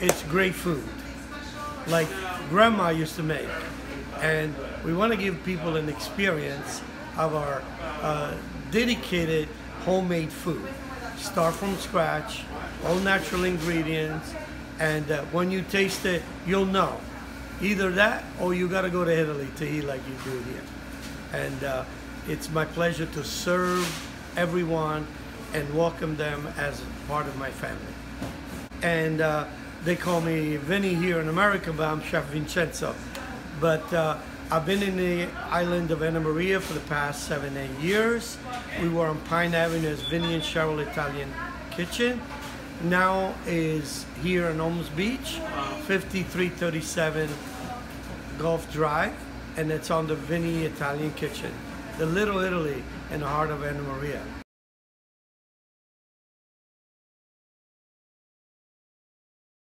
It's great food, like grandma used to make. And we want to give people an experience of our uh, dedicated homemade food. Start from scratch, all natural ingredients, and uh, when you taste it, you'll know. Either that or you got to go to Italy to eat like you do here. And uh, it's my pleasure to serve everyone and welcome them as part of my family. And uh, they call me Vinny here in America, but I'm Chef Vincenzo. But uh, I've been in the island of Anna Maria for the past seven, eight years. We were on Pine Avenue as Vinny and Cheryl Italian Kitchen. Now is here in Holmes Beach, 5337 Gulf Drive, and it's on the Vinny Italian Kitchen, the Little Italy in the heart of Anna Maria.